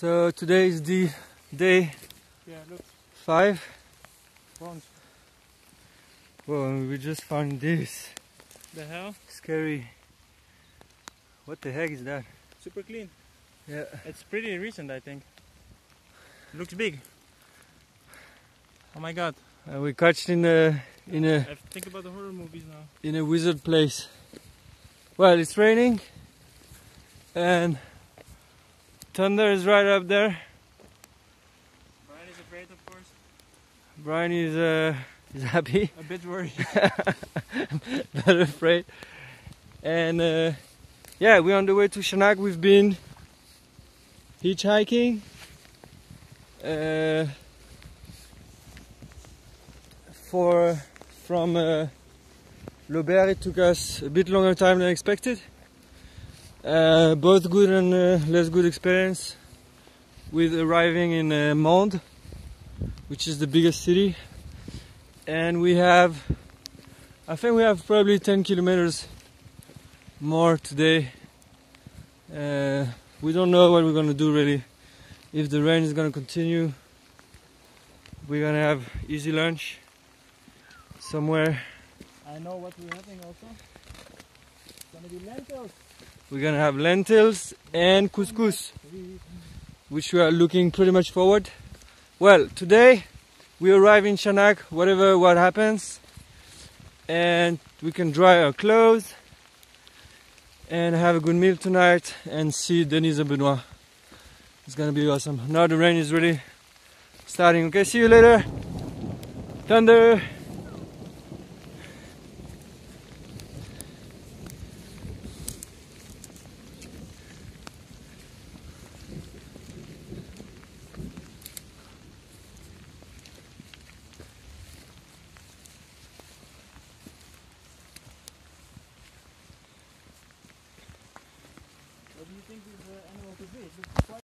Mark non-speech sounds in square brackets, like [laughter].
So today is the day Yeah, look, five. bronze. And we just found this. The hell? Scary. What the heck is that? Super clean. Yeah. It's pretty recent, I think. Looks big. Oh my god. And we catched in a in a I think about the horror movies now. in a wizard place. Well, it's raining, and thunder is right up there. Brian is afraid, of course. Brian is uh, [laughs] is happy, A bit worried. [laughs] not afraid. And uh, yeah, we're on the way to Chanac. We've been hitchhiking. Uh, for from uh, Laubert, it took us a bit longer time than expected. Uh, both good and uh, less good experience with arriving in uh, Mende, which is the biggest city, and we have, I think we have probably 10 kilometers more today. Uh, we don't know what we're gonna do really. If the rain is gonna continue, we're gonna have easy lunch somewhere. I know what we're having also. Gonna be lentils. We're gonna have lentils and couscous, which we are looking pretty much forward. Well, today we arrive in Chanac, whatever what happens, and we can dry our clothes and have a good meal tonight and see Denise and Benoit. It's gonna be awesome. Now the rain is really starting. Okay, see you later. Thunder. You think this uh, animal could be?